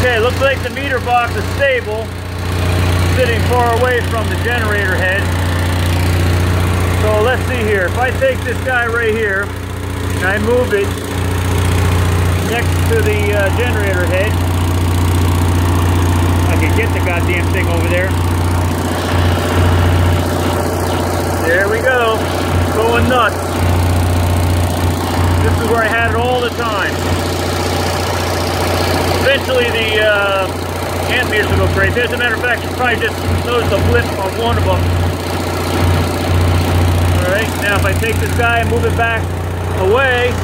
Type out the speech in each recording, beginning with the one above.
Okay, looks like the meter box is stable, sitting far away from the generator head. So let's see here. If I take this guy right here and I move it next to the uh, generator head, I can get the goddamn thing over there. There we go. Going nuts. This is where I had it all the time. Eventually the uh, amp meters will go crazy. As a matter of fact, you probably just noticed a blip on one of them. Alright, now if I take this guy and move it back away,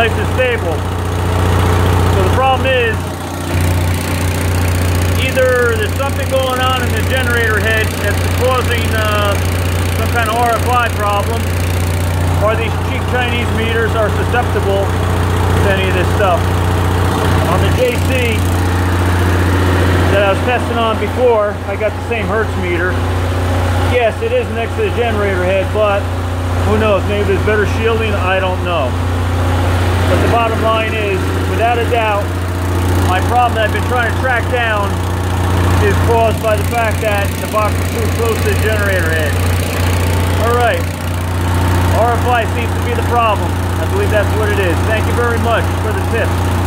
nice and stable. So the problem is, either there's something going on in the generator head that's causing uh, some kind of RFI problem, or these cheap Chinese meters are susceptible any of this stuff. On the JC that I was testing on before, I got the same Hertz meter. Yes, it is next to the generator head, but who knows, maybe there's better shielding, I don't know. But the bottom line is, without a doubt, my problem that I've been trying to track down is caused by the fact that the box is too close to the generator head. Alright, RFI seems to be the problem. I believe that's what it is. Thank you very much for the tip.